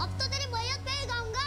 अब तो तेरी मैयत पे ही गाऊंगा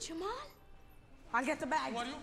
Jamal? I'll get the bag. are you?